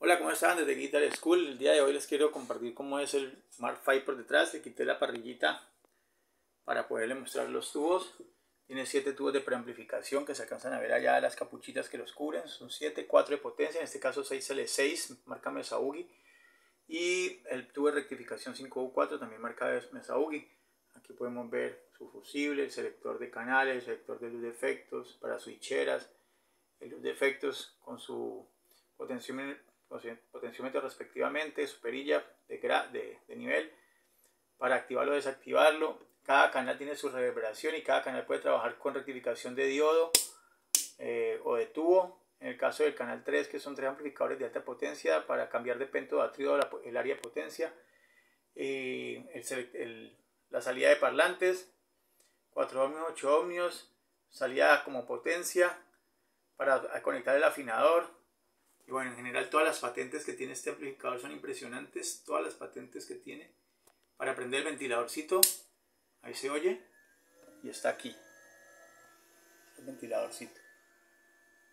Hola, ¿cómo están? Desde Guitar School. El día de hoy les quiero compartir cómo es el Mark V por detrás. Le quité la parrillita para poderle mostrar los tubos. Tiene 7 tubos de preamplificación que se alcanzan a ver allá las capuchitas que los cubren. Son 7, 4 de potencia, en este caso 6L6, marca Mesaugi. Y el tubo de rectificación 5U4 también marca Mesaugi. Aquí podemos ver su fusible, el selector de canales, el selector de luz de efectos para switcheras, el luz de efectos con su potenciómetro respectivamente, su perilla de, de, nivel para activarlo o desactivarlo. Cada canal tiene su reverberación y cada canal puede trabajar con rectificación de diodo eh, o de tubo. En el caso del canal 3, que son tres amplificadores de alta potencia para cambiar de pento a tríodo el área de potencia. La salida de parlantes, 4 ohmios, 8 ohmios, salida como potencia para conectar el afinador, todas las patentes que tiene este amplificador son impresionantes, todas las patentes que tiene. Para prender el ventiladorcito, ahí se oye, y está aquí, el ventiladorcito.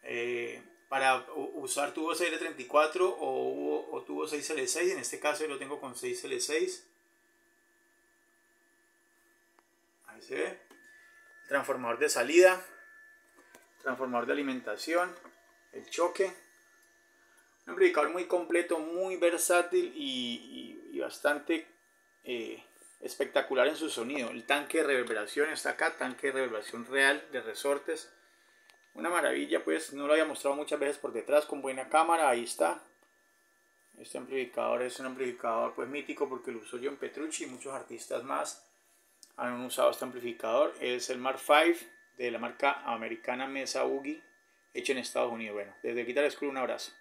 Eh, para usar tubo 6L34 o, o tubo 6L6, en este caso yo lo tengo con 6L6. Ahí se ve. Transformador de salida, transformador de alimentación, el choque un amplificador muy completo, muy versátil y, bastante eh, espectacular en su sonido. El tanque de reverberación está acá, tanque de reverberación real de resortes. Una maravilla, pues no lo había mostrado muchas veces por detrás con buena cámara, ahí está. Este amplificador es un amplificador pues mítico porque lo usó John Petrucci y muchos artistas más han usado este amplificador. Es el Mark V de la marca americana Mesa Ugi, hecho en Estados Unidos. Bueno, desde Guitar School un abrazo.